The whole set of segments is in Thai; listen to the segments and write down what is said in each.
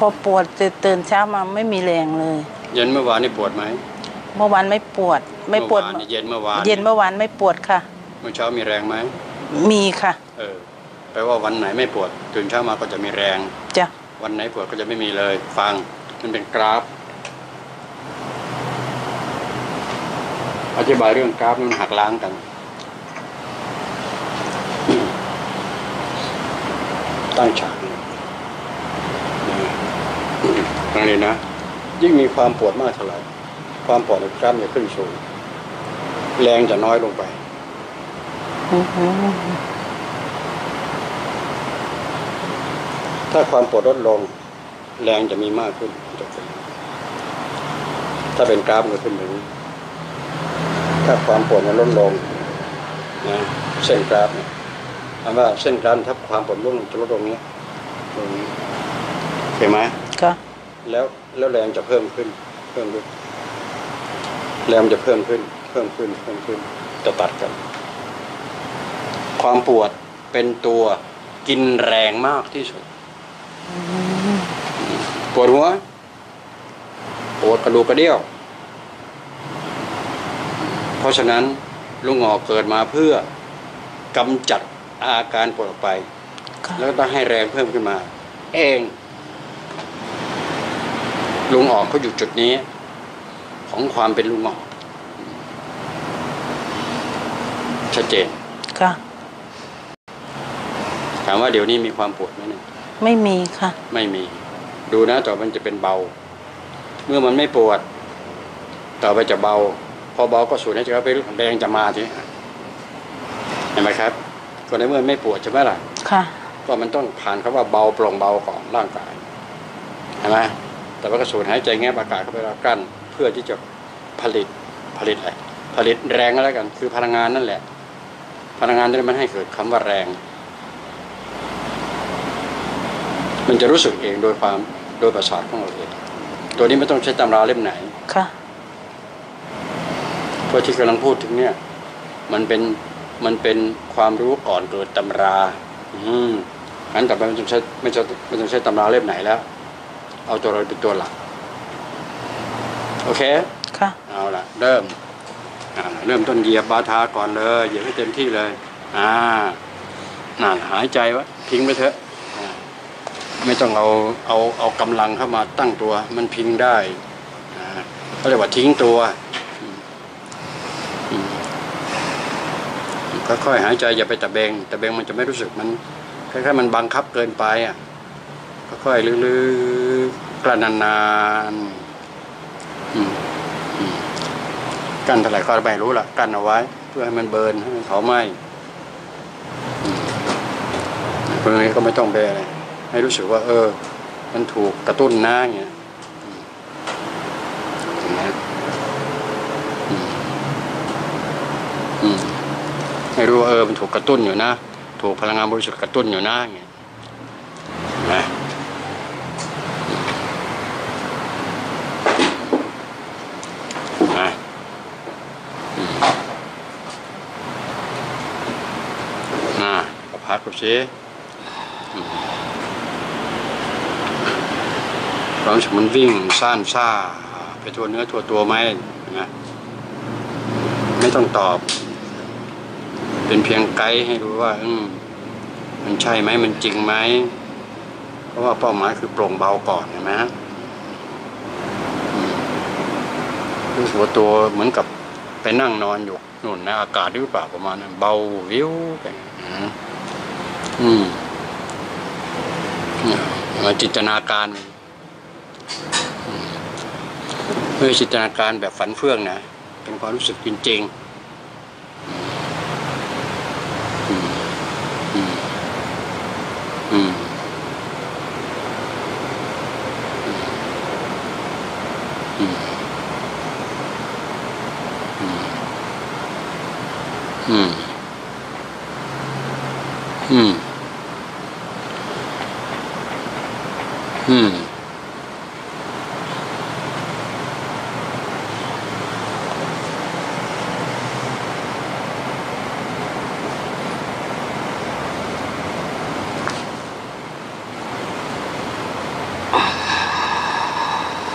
พอปวดตื่นเช้ามาไม่มีแรงเลย เย็นเมื่อวานนี่ปวดไหมเมื่อวานไม่ปวด ไม่ปวดเมื่อวานนี่เย็นเมื่อวาน เย็นเมื่อวานไม่ปวดค่ะ เมื่อเช้ามีแรงไหม มีค่ะ เออ แปลว่าวันไหนไม่ปวด ตื่นเช้ามาก็จะมีแรง จ้ะ วันไหนปวดก็จะไม่มีเลย ฟัง มันเป็นกราฟ อธิบายเรื่องกราฟมันหักล้างกัน ตั้งฉาก งเลยนะ ยิ่งมีความปวดมากเท่าไหร่ความปวดในกล้ามจะขึ้นสูงแรงจะน้อยลงไปถ้าความปวดลดลง แรงจะมีมากขึ้นจะขึ้นถ้าเป็นกราฟมันก็ขึ้นแบบนี้ถ้าความปวดมันลดลงนะเส้นกราฟเนี่ยถามว่าเส้นกราฟถ้าความปวดลดลงจะลดลงเนี้ยตรงนี้เห็นไหมค่ะ แล้วแล้วแรงจะเพิ่มขึ้น เพิ่มขึ้น แรงจะเพิ่มขึ้น เพิ่มขึ้น เพิ่มขึ้น จะตัดกัน ความปวดเป็นตัวกินแรงมากที่สุด ปวดหัว ปวดกระดูกกระเดี่ยว เพราะฉะนั้นลุงหงอเกิดมาเพื่อกำจัดอาการปวดออกไป แล้วต้องให้แรงเพิ่มขึ้นมา เอง ลุงออกเขาอยู่จุดนี้ ของความเป็นลุงออกชัดเจนค่ะถามว่าเดี๋ยวนี้มีความปวดไหมเนี่ยไม่มีค่ะ ไม่มี ดูนะต่อไปมันจะเป็นเบา เมื่อมันไม่ปวด ต่อไปจะเบา พอเบาก็สูดให้ใจเข้าไปแรงจะมาทีนี้เห็นไหมครับก็ในเมื่อไม่ปวดใช่ไหมล่ะค่ะก็มันต้องผ่านคำว่าเบาโปร่งเบาของร่างกายเห็นไหม แต่ว่าก็สูดหายใจแงบอากาศเข้าไปแล้วกั้นเพื่อที่จะผลิตผลิตอะไรผลิตแรงก็แล้วกัน คือพลังงานนั่นแหละ พลังงานนั้นมันให้เกิดคำว่าแรง มันจะรู้สึกเองโดยความโดยประสาทของเราเองตัวนี้ไม่ต้องใช้ตำราเล่มไหนค่ะเพราะที่กำลังพูดถึงเนี่ย มันเป็นมันเป็นความรู้ก่อนเกิดตำรา อืมงั้นต่อไปไม่ต้องใช้ไม่ใช่ไม่ต้องใช้ตำราเล่มไหนแล้ว เอาตัวเราเป็นตัวหลัก โอเค ค่ะ เอาละเริ่มอ่าเริ่มต้นเหยียบบาทาก่อนเลยเหยียบให้เต็มที่เลย อ่านั่นหายใจวะพิงไปเถอะอ่าไม่ต้องเอาเอาเอากำลังเข้ามาตั้งตัว มันพิงได้อ่าเขาเรียกว่าทิ้งตัวอืมอืมค่อยๆหายใจอย่าไปตะเบงตะเบงมันจะไม่รู้สึกมันคล้ายๆมันบังคับเกินไปอะ ค่อยๆลึกๆกลั้นานๆกันเท่าไหร่ก็ไม่รู้ละกันเอาไว้ เพื่อให้มันเบิร์นให้มันเผาไหม้เพราะงี้ก็ไม่ต้องไปอะไรให้รู้สึกว่า เออ มันถูกกระตุ้นนะอย่างเงี้ยอย่างเงี้ยให้รู้ว่าเออมันถูกกระตุ้นอยู่นะ ถูกพลังงานบริสุทธิ์กระตุ้นอยู่นะอย่างเงี้ยนะนะ น่า ก็พักกับสิอืมความรู้สึกมันวิ่งซ่านซ่า ไปทั่วเนื้อทั่วตัวไหมนไมไม่ต้องตอบ เป็นเพียงไกด์ให้รู้ว่า อืมมันใช่ไหมมันจริงไหม เพราะว่าเป้าหมายคือโปร่งเบาก่อนเห็นไหมฮะอืมรู้สึกว่าตัวเหมือนกับไปนั่งนอนอยู่นู่นนะอากาศหรือเปล่าประมาณนั้นเบาวิวไปนะ อืมมาจินตนาการอืมไม่ใช่จินตนาการแบบฝันเฟื่องนะ เป็นความรู้สึกจริง ๆ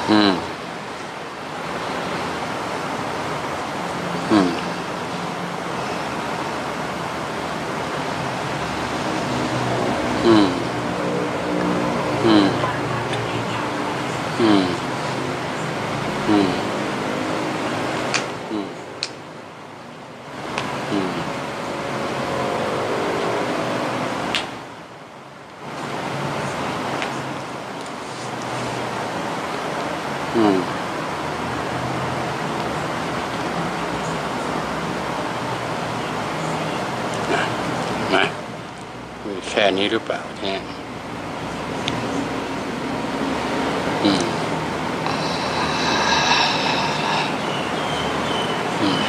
Mm. ค่นี้หรือเปล่าเนี่ยอืมอืม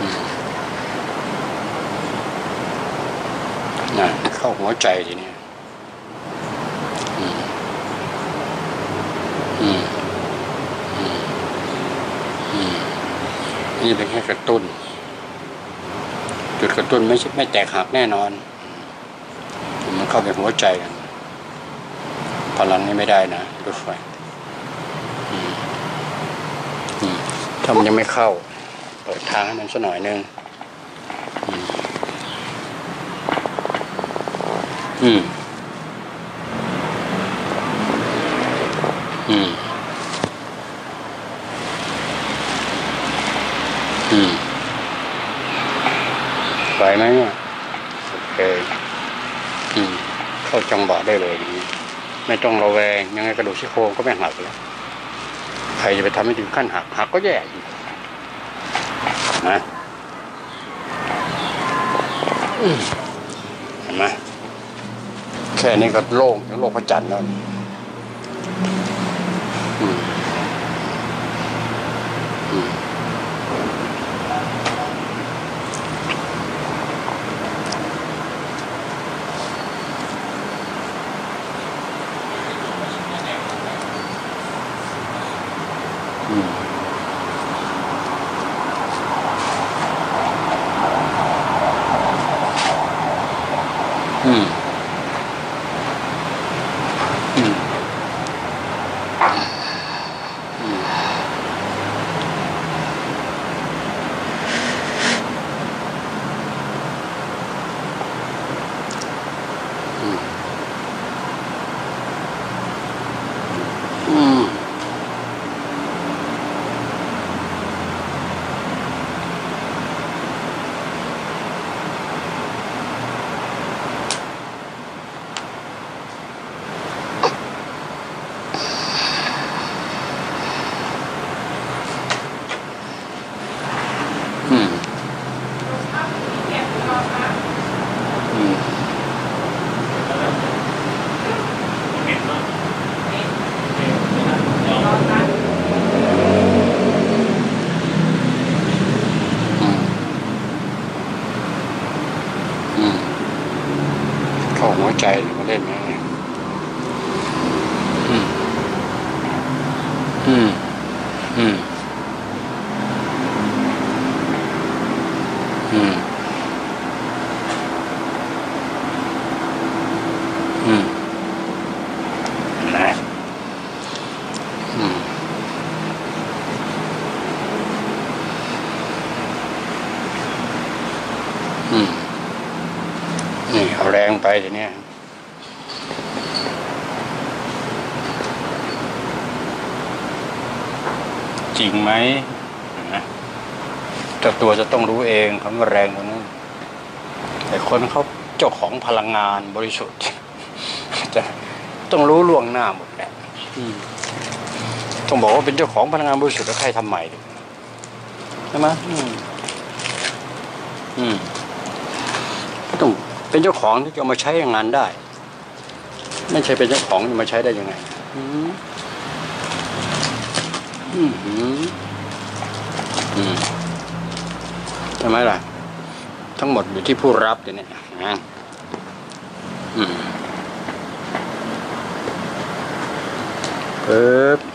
อืมนะเข้าหัวใจทีนี้อืมอืมอืมนี่เป็นแค่กระตุ้น ระตุ้นไม่ไม่แตกหักแน่นอน มันเข้าไปหัวใจกันพลังนี้ไม่ได้นะรถไฟถ้ามันยังไม่เข้า เปิดทางให้มันสักหน่อยนึงอืมอืม อืม อืม ไหวไหมเนี่ยโอเค อืม เข้าจังหวะได้เลยอย่างนี้ ไม่ต้องระแวง ยังไงกระดูกซี่โครงก็ไม่หักแล้วใครจะไปทำให้ถึงขั้นหักหักก็แย่อีกนะเห็นไหมแค่นี้ก็โล่งทั้งโลกพระจันทร์แล้ว อืมนะอืมอืมนี่เอาแรงไปทีเนี้ยจริงไหมนะเจ้าตัวจะต้องรู้เองคำว่าแรงตรงนั้นแต่คนเขาเจ้าของพลังงานบริสุทธิ์ จะต้องรู้ล่วงหน้าหมดแหละต้องบอกว่าเป็นเจ้าของพลังงานบริสุทธิ์แล้วใครทำใหม่ใช่ไหมอืมอืมต้องเป็นเจ้าของที่จะเอามาใช้งานได้ ไม่ใช่เป็นเจ้าของจะมาใช้ได้ยังไง อืมอืมอืมอืมทำไมล่ะ ทั้งหมดอยู่ที่ผู้รับเนี่ยนะอืม เออ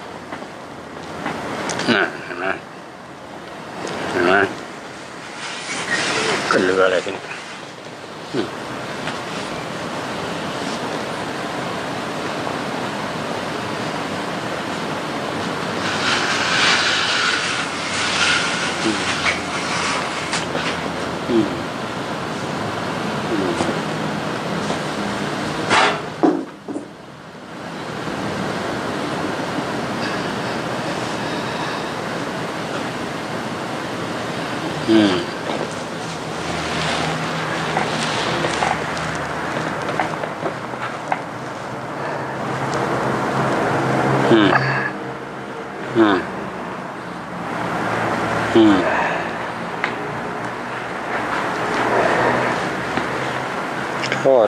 อืมโทษ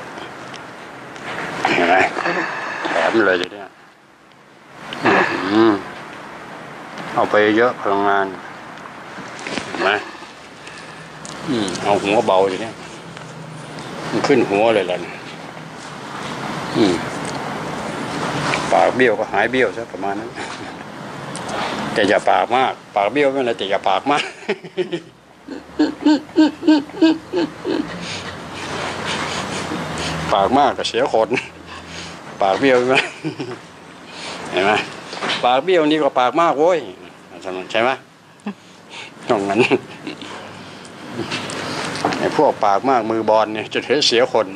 เห็นไหมแถมเลยทีเนี้ยเอาไปเยอะพลังงาน เห็นไหมเอาหัวเบาทีเนี้ยมันขึ้นหัวเลยล่ะอืมปากเบี้ยวก็หายเบี้ยวซะประมาณนั้น แต่อย่าปากมาก ปากเบี้ยวไม่เป็นไรแต่อย่าปากมาก ปากมากก็เสียคนปากเบี้ยวใช่ไหมเห็นไหมปากเบี้ยวนี่ก็ปากมากโว้ยใช่ไหมตรงนั้นไอ้พวกปากมากมือบอลเนี่ยจะเสียคน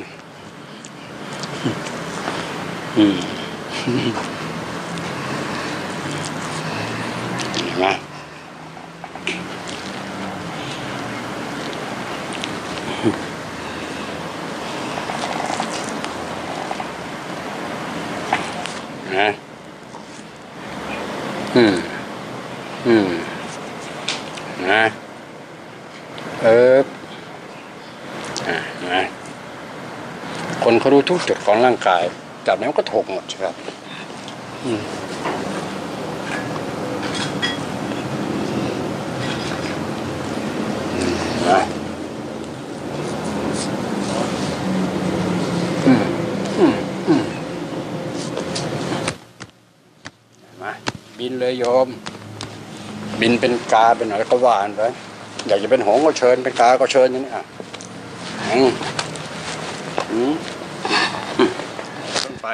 อืม เห็ นไหมนะอืม อืม นะเอออะนะคนเขารู้ทุกจุดของร่างกาย จากนั้นก็ถูกหมดใช่ครับ อืม นะอืมอืมอืมเห็นไหมบิ นเลยโยม บินเป็นกาเป็นอะไรก็ว่ากันไปอยากจะเป็นหงส์ก็เชิญเป็นกาก็เชิญอย่างนี้อะอืมอืมอืมต้องไป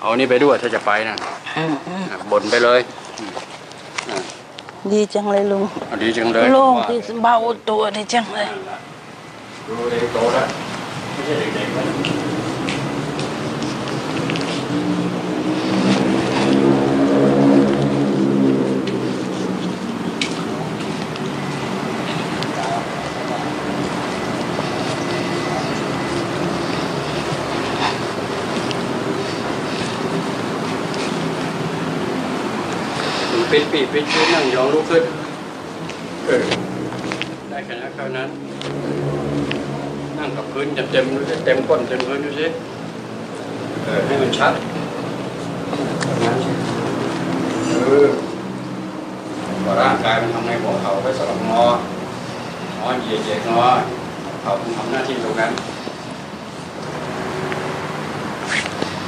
เอานี่ไปด้วยถ้าจะไปนะอืมอืมอะบ่นไปเลยดีจังเลยลุงอะดีจังเลยโล่งว่าที่เบาตัวดีจังเลยดูเด็กโตแล้วไม่ใช่เด็กๆ แล้วปิดปีปิดปีนั่งยองลุกขึ้นเออได้แค่นั้นเท่านั้น นั่งกับพื้นเต็มเต็มๆดูสิเต็มก้นเต็มพื้นดูสิเออให้มันชัดงั้นเออร่างกายมันทำในหัวเข่าไปสลับงองอเหยียดเหยียดงอเขามันทำหน้าที่ตรงนั้น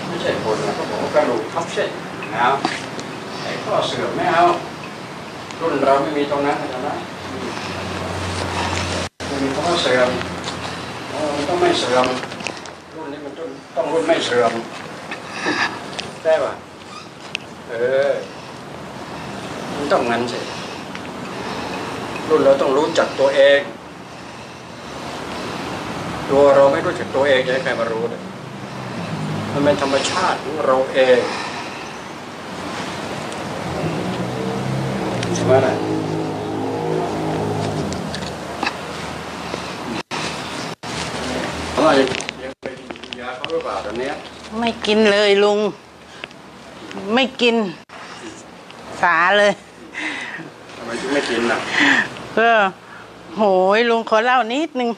ไม่ใช่คนนะเขาบอกว่ากระดูกทับเส้นไม่เอาไอ้ ข้อเสื่อมไม่เอารุ่นเราไม่มีตรงนั้นนะนะไม่มีข้อเสื่อมมันต้องไม่เสื่อมรุ่นนี้มันต้องต้องรุ่นไม่เสื่อมได้ป่ะเออมันต้องงั้นสิรุ่นเราต้องรู้จักตัวเอง ตัวเราไม่รู้จักตัวเองจะให้ใครมารู้เนี่ยมันเป็นธรรมชาติของเราเอง ใช่ไหมล่ะทำไมยังไปกินยาเขาหรือเปล่าตอนเนี้ยไม่กินเลยลุง ไม่กิน สาเลยทำไมถึงไม่กินน่ะก็โหยลุงขอเล่านิดนึง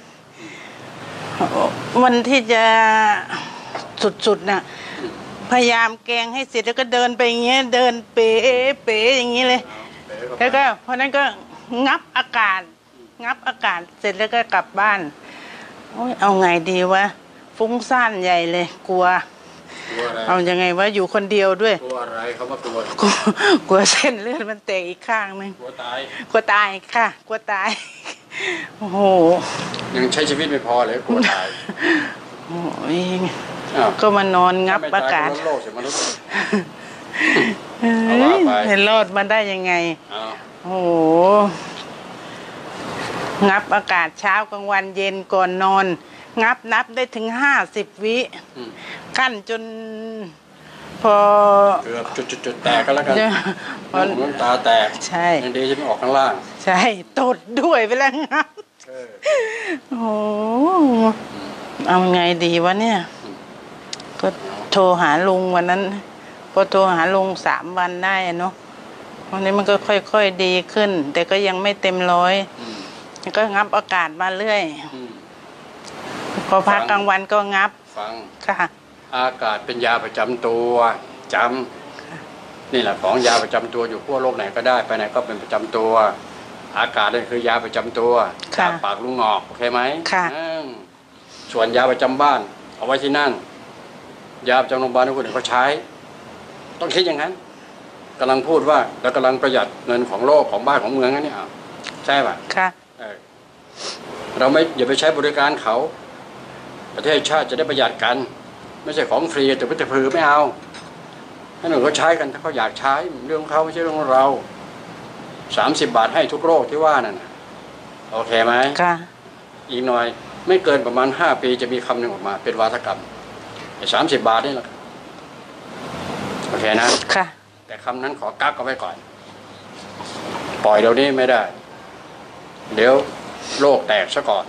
วันที่จะสุดๆน่ะ พยายามแกงให้เสร็จแล้วก็เดินไปอย่างเงี้ย เดินเป๋เป๋อย่างงี้เลย แล้วก็เพราะนั้นก็งับอากาศงับอากาศเสร็จแล้วก็กลับบ้านโอ้ยเอาไงดีวะฟุ้งซ่านใหญ่เลย กลัว กลัวอะไรเอายังไงวะอยู่คนเดียวด้วย กลัวอะไรเขาว่ากลัวกลัวกลัวเส้นเลือดมันแตกอีกข้างหนึงกลัวตายกลัวตายค่ะ กลัวตายโอ้โหยังใช้ชีวิตไม่พอเลยกลัวตายโอ้ยอ้าวก็มานอนงับถ้อากาศไม่ตยก็ลดโลกเสียมนุษย์ เอ้เอาว่ายไปให้รอดมาได้ยังไงอ้าวโอ้โห งับอากาศเช้ากลางวันเย็นก่อนนอน งับนับได้ถึงห้าสิบวิอืมกั้นจน พอเกือบจุดๆๆแตกก็แล้วกันจะพอ น้ำหูน้ำตาแตกใช่ ยังดีจะไม่ออกข้างล่างใช่ตดด้วยไปแล้วงับ เออโอ้โหเอาไงดีวะเนี่ย ก็โทรหาลุงวันนั้น พอโทรหาลุงสามวันได้อะเนาะวันนี้มันก็ค่อยๆดีขึ้น แต่ก็ยังไม่เต็มร้อยอืมก็งับอากาศมาเรื่อยอืมพอพักกลางวันก็งับ ฟังค่ะอากาศเป็นยาประจำตัวจำนี่แหละของยาประจำตัวอยู่ขั้วโลกไหนก็ได้ไปไหนก็เป็นประจำตัว อากาศนี่คือยาประจำตัวค่ะจากปากลุงงอกโอเคไหมค่ะอืมส่วนยาประจำบ้าน เอาไว้ที่นั่น ยาประจำโรงพยาบาลที่คนอื่นเขาใช้ ต้องคิดอย่างนั้นกำลังพูดว่าเรากำลังประหยัดเงินของโลกของบ้านของเมืองนั่นเนี่ยอ้าวใช่ป่ะค่ะเออเราไม่อย่าไปใช้บริการเขา ประเทศชาติจะได้ประหยัดกัน ไม่ใช่ของฟรีแต่พิจพือไม่เอาให้หนูเขาใช้กันถ้าเขาอยากใช้เรื่องของเขาไม่ใช่เรื่องของเราสามสิบบาทให้ทุกโรคที่ว่านั่นน่ะโอเคไหมค่ะอีกหน่อย ไม่เกินประมาณห้าปีจะมีคำหนึ่งออกมา เป็นวาทกรรมสามสิบบาทนี่แหละ โอเคนะ ค่ะ แต่คำนั้นขอกักเอาไว้ก่อน ปล่อยเดี๋ยวนี้ไม่ได้ เดี๋ยวโลกแตกซะก่อน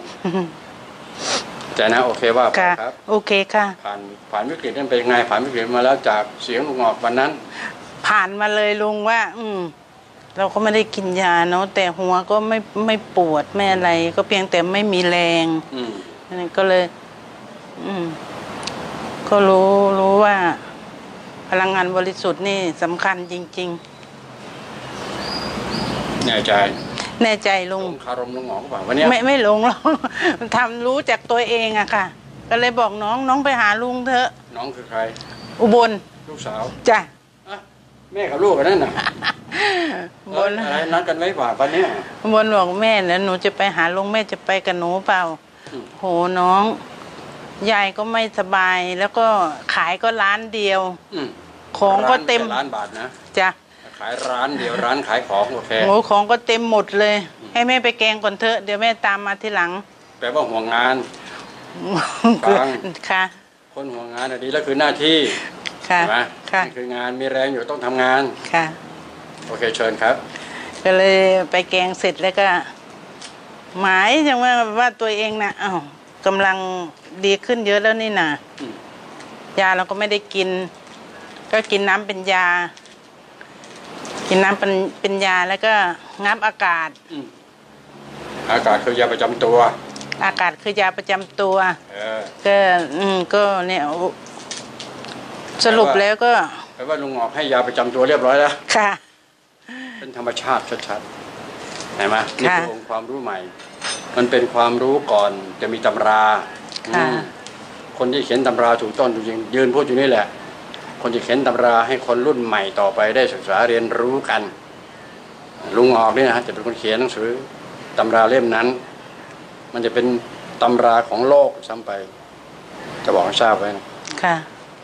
แต่นะโอเคว่าไปค่ะครับ โอเคค่ะ ผ่านผ่านวิกฤตนั้นเป็นยังไง ผ่านวิกฤตมาแล้วจากเสียงลุงออกวันนั้น ผ่านมาเลยลุงว่า อืม เราก็ไม่ได้กินยาเนาะแต่หัวก็ไม่ไม่ปวดไม่อะไร ก็เพียงแต่ไม่มีแรง อืมนั่นก็เลย อืม ก็รู้รู้ว่าพ ลังงานบริสุทธิ์นี่สำคัญจริง แน่ใจๆ แน่ใจลุงลงคารมลุงหงอกเปล่าวันเนี้ยไม่ไม่หลงหรอกทำรู้จากตัวเองอะค่ะ ก็เลยบอกน้องน้องไปหาลุงเถอะ น้องคือใคร อุบลลูกสาวจ้ะอะแม่กับลูกกันนั่นน่ะอุเอบอลอะไรนัดกันไว้ป่าวันเนี้ย อุบลบอกแม่แล้วหนูจะไปหาลุงแม่จะไปกับหนูเปล่า อืม โหน้อง ยายก็ไม่สบาย แล้วก็ขายก็ร้านเดียว อืม ของก็เต็มร้านแค่ล้านบาทนะจ้ะขายร้านเดียวร้านขายของโอเคโหของก็เต็มหมดเลย ให้แม่ไปแกงก่อนเถอะเดี๋ยวแม่ตามมาทีหลัง แปลว่าห่วงงาน ฟัง ค่ะ คนห่วงงานอะดีแล้วคือหน้าที่ค่ะ ใช่ไหมค่ะ นี่คืองานมีแรงอยู่ต้องทำงาน ค่ะ โอเคเชิญครับก็เลยไปแกงเสร็จแล้วก็ หมายจังว่าว่าตัวเองนะอ้าวกำลังดีขึ้นเยอะแล้วนี่นะอืมยาเราก็ไม่ได้กิน ก็กินน้ำเป็นยา กินน้ำเป็นเป็นยาแล้วก็งับอากาศ อืมอากาศคือยาประจำตัว อากาศคือยาประจำตัว เออก็อืมก็เนี่ยสรุปแล้วก็แปลว่าลุงหงอกให้ยาประจำตัวเรียบร้อยแล้ว ค่ะ เป็นธรรมชาติชัดๆเห็นไหมนี่ค่ะคือองค์ความรู้ใหม่ มันเป็นความรู้ก่อนจะมีตำราค่ะ อืมคนที่เขียนตำราถูกต้องจริงๆยืนพูดอยู่นี่แหละ คนที่เขียนตำราให้คนรุ่นใหม่ต่อไปได้ศึกษาเรียนรู้กัน ลุงออกนี่นะฮะจะเป็นคนเขียนหนังสือตำราเล่มนั้น มันจะเป็นตำราของโลกซ้ำไป จะบอกให้ทราบไว้นะค่ะ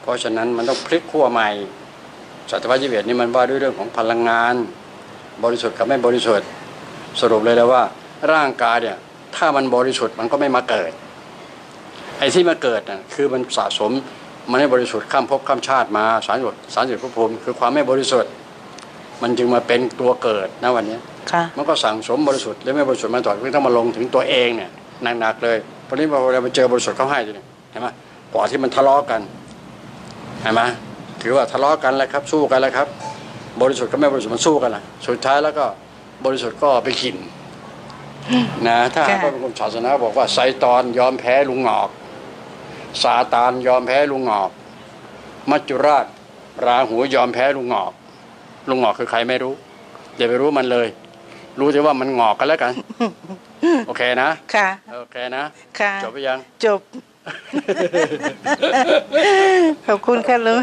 เพราะฉะนั้นมันต้องพลิกขั้วใหม่ศตวรรษที่เอ็ดนี่มันว่าด้วยเรื่องของพลังงาน บริสุทธิ์กับไม่บริสุทธิ์สรุปเลยแล้วว่า ร่างกายเนี่ย ถ้ามันบริสุทธิ์มันก็ไม่มาเกิดไอ้ที่มาเกิดน่ะคือมันสะสม มันไม่บริสุทธิ์ข้ามภพข้ามชาติมาสารสุดสารสุดภพภูมิคือความไม่บริสุทธิ์ มันจึงมาเป็นตัวเกิดนะวันเนี้ยค่ะมันก็สั่งสมบริสุทธิ์และไม่บริสุทธิ์มาต่อไม่ต้องมาลงถึงตัวเองเนี่ยหนักๆเลยเพราะนี้พอเราไปเจอบริสุทธิ์เขาให้ทีนี้เห็นไหมกว่าที่มันทะเลาะกันเห็นไหมถือว่าทะเลาะกันแล้วครับ สู้กันแล้วครับ บริสุทธิ์กับไม่บริสุทธิ์มันสู้กันละสุดท้ายแล้วก็บริสุทธิ์ก็ไปขินนะถ้าหากว่าเป็นคนศาสนาบอกว่าไซตอนยอมแพ้ลุงงอก ซาตานยอมแพ้ลุงงอกมัจจุราชราหูยอมแพ้ลุงงอกลุงงอกคือใครไม่รู้อย่าไปรู้มันเลย รู้แต่ว่ามันงอกกันแล้วกัน โอเคนะค่ะโอเคนะค่ะจบไปยัง จบ ขอบคุณค่ะลุง